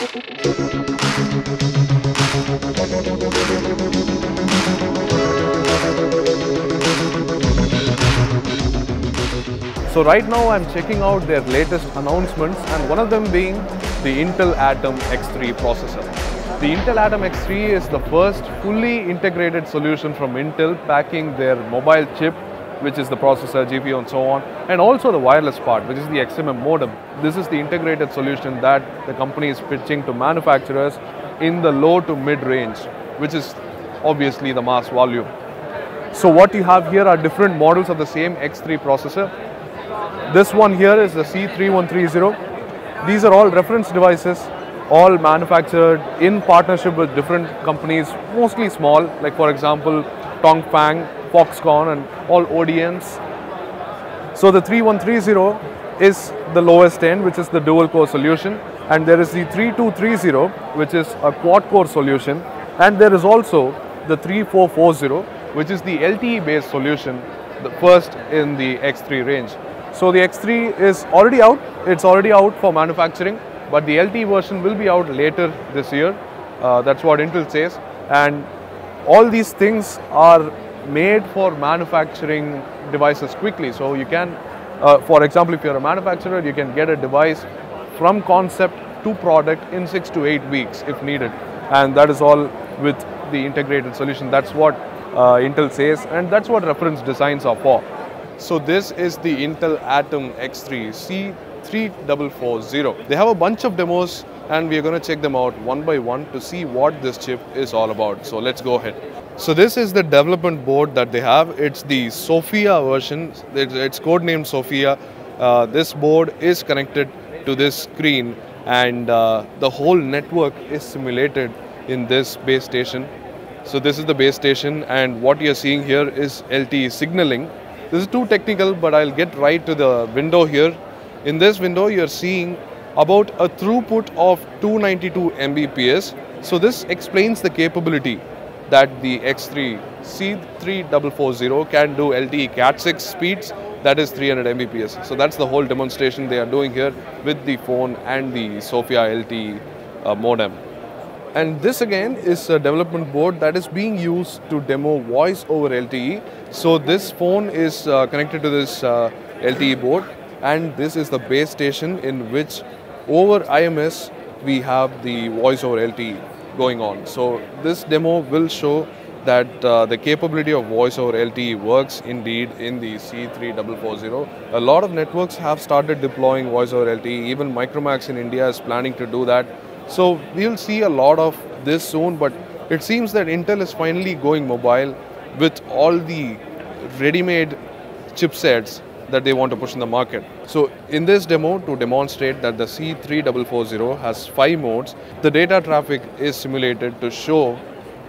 So right now I'm checking out their latest announcements and one of them being the Intel Atom X3 processor. The Intel Atom X3 is the first fully integrated solution from Intel packing their mobile chip which is the processor, GPU and so on and also the wireless part which is the XMM modem. This is the integrated solution that the company is pitching to manufacturers in the low to mid range which is obviously the mass volume. So what you have here are different models of the same X3 processor this one here is the C3130. These are all reference devices, all manufactured in partnership with different companies, mostly small, like for example, Tongfang, Foxconn and all ODMs. So the 3130 is the lowest end, which is the dual core solution. And there is the 3230, which is a quad core solution. And there is also the 3440, which is the LTE based solution, the first in the X3 range. So the X3 is already out, it's already out for manufacturing, but the LTE version will be out later this year. Uh, that's what Intel says. And all these things are made for manufacturing devices quickly. So you can, uh, for example, if you're a manufacturer, you can get a device from concept to product in six to eight weeks if needed. And that is all with the integrated solution. That's what uh, Intel says, and that's what reference designs are for. So this is the Intel Atom X3 C3440. They have a bunch of demos and we are going to check them out one by one to see what this chip is all about. So let's go ahead. So this is the development board that they have. It's the Sophia version. It's codenamed Sophia. Uh, this board is connected to this screen and uh, the whole network is simulated in this base station. So this is the base station and what you're seeing here is LTE signaling this is too technical, but I'll get right to the window here. In this window, you're seeing about a throughput of 292 Mbps. So this explains the capability that the X3 C3440 can do LTE Cat6 speeds, that is 300 Mbps. So that's the whole demonstration they are doing here with the phone and the Sophia LTE uh, modem. And this again is a development board that is being used to demo voice over LTE. So this phone is uh, connected to this uh, LTE board and this is the base station in which over IMS we have the voice over LTE going on. So this demo will show that uh, the capability of voice over LTE works indeed in the C3440. A lot of networks have started deploying voice over LTE. Even Micromax in India is planning to do that. So we'll see a lot of this soon, but it seems that Intel is finally going mobile with all the ready-made chipsets that they want to push in the market. So in this demo, to demonstrate that the C3440 has five modes, the data traffic is simulated to show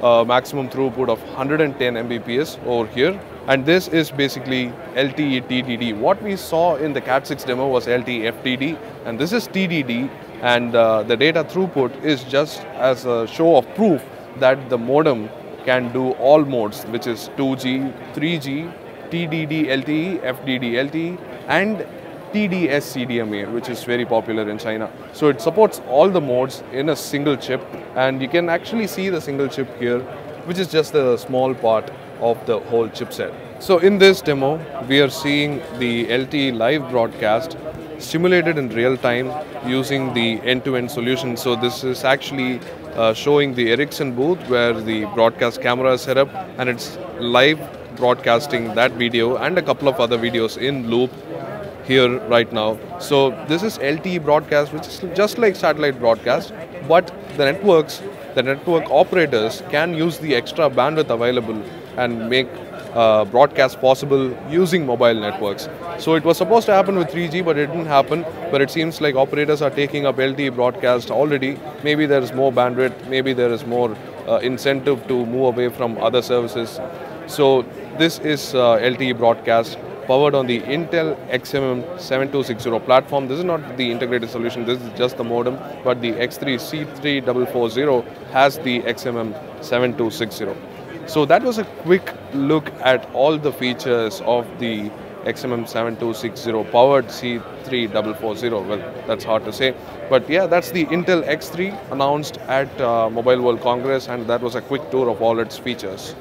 a maximum throughput of 110 Mbps over here. And this is basically LTE TDD. What we saw in the Cat6 demo was LTE FDD, and this is TDD, and uh, the data throughput is just as a show of proof that the modem can do all modes which is 2G, 3G, TDD LTE, FDD LTE and TD-SCDMA which is very popular in China. So it supports all the modes in a single chip and you can actually see the single chip here which is just a small part of the whole chipset. So in this demo we are seeing the LTE live broadcast simulated in real time using the end-to-end -end solution. So this is actually uh, showing the Ericsson booth where the broadcast camera is set up and it's live broadcasting that video and a couple of other videos in loop here right now. So this is LTE broadcast which is just like satellite broadcast but the networks, the network operators can use the extra bandwidth available and make uh, broadcast possible using mobile networks. So it was supposed to happen with 3G, but it didn't happen. But it seems like operators are taking up LTE broadcast already. Maybe there is more bandwidth, maybe there is more uh, incentive to move away from other services. So this is uh, LTE broadcast powered on the Intel XMM 7260 platform. This is not the integrated solution, this is just the modem, but the X3 C3440 has the XMM 7260. So that was a quick look at all the features of the XMM 7260 powered C3440. Well, that's hard to say. But yeah, that's the Intel X3 announced at uh, Mobile World Congress, and that was a quick tour of all its features.